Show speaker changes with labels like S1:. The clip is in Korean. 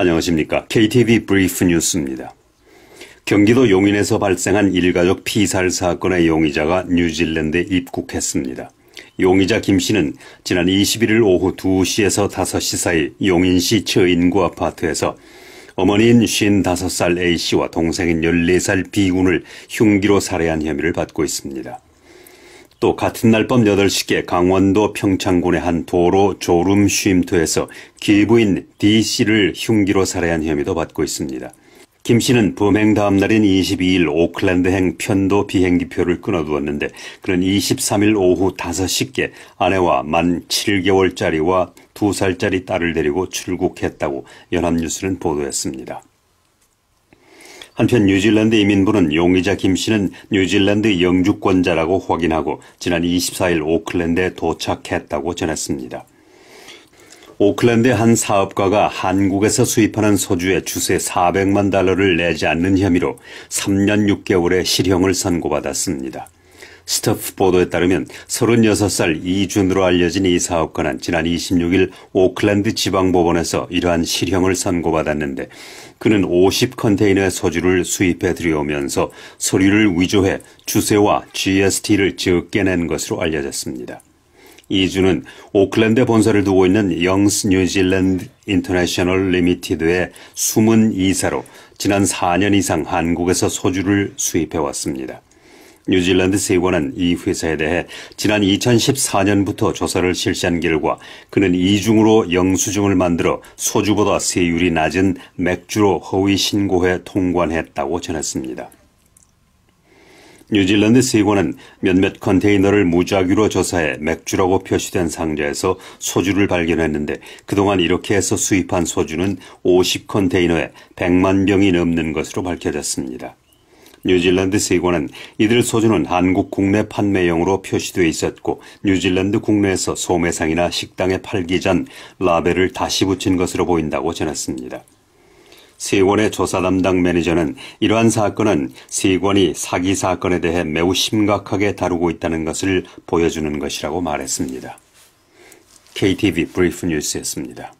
S1: 안녕하십니까. KTV Brief 뉴스입니다. 경기도 용인에서 발생한 일가족 피살 사건의 용의자가 뉴질랜드에 입국했습니다. 용의자 김 씨는 지난 21일 오후 2시에서 5시 사이 용인시 처인구 아파트에서 어머니인 55살 A씨와 동생인 14살 B군을 흉기로 살해한 혐의를 받고 있습니다. 또 같은 날 밤 8시께 강원도 평창군의 한 도로 졸음 쉼터에서 기부인 D씨를 흉기로 살해한 혐의도 받고 있습니다. 김 씨는 범행 다음 날인 22일 오클랜드행 편도 비행기표를 끊어두었는데 그는 23일 오후 5시께 아내와 만 7개월짜리와 2살짜리 딸을 데리고 출국했다고 연합뉴스는 보도했습니다. 한편 뉴질랜드 이민부는 용의자 김 씨는 뉴질랜드 영주권자라고 확인하고 지난 24일 오클랜드에 도착했다고 전했습니다. 오클랜드의 한 사업가가 한국에서 수입하는 소주의 주세 400만 달러를 내지 않는 혐의로 3년 6개월의 실형을 선고받았습니다. Stuff 보도에 따르면 36살 이준으로 알려진 이 사업가는 지난 26일 오클랜드 지방법원에서 이러한 실형을 선고받았는데 그는 50컨테이너의 소주를 수입해 들여오면서 서류를 위조해 주세와 GST를 적게 낸 것으로 알려졌습니다. 이준은 오클랜드 본사를 두고 있는 Young's New Zealand International Limited의 숨은 이사로 지난 4년 이상 한국에서 소주를 수입해 왔습니다. 뉴질랜드 세관은 이 회사에 대해 지난 2014년부터 조사를 실시한 결과 그는 이중으로 영수증을 만들어 소주보다 세율이 낮은 맥주로 허위 신고해 통관했다고 전했습니다. 뉴질랜드 세관은 몇몇 컨테이너를 무작위로 조사해 맥주라고 표시된 상자에서 소주를 발견했는데 그동안 이렇게 해서 수입한 소주는 50컨테이너에 100만 병이 넘는 것으로 밝혀졌습니다. 뉴질랜드 세관은 이들 소주는 한국 국내 판매용으로 표시되어 있었고 뉴질랜드 국내에서 소매상이나 식당에 팔기 전 라벨을 다시 붙인 것으로 보인다고 전했습니다. 세관의 조사 담당 매니저는 이러한 사건은 세관이 사기 사건에 대해 매우 심각하게 다루고 있다는 것을 보여주는 것이라고 말했습니다. KTV 브리프 뉴스였습니다.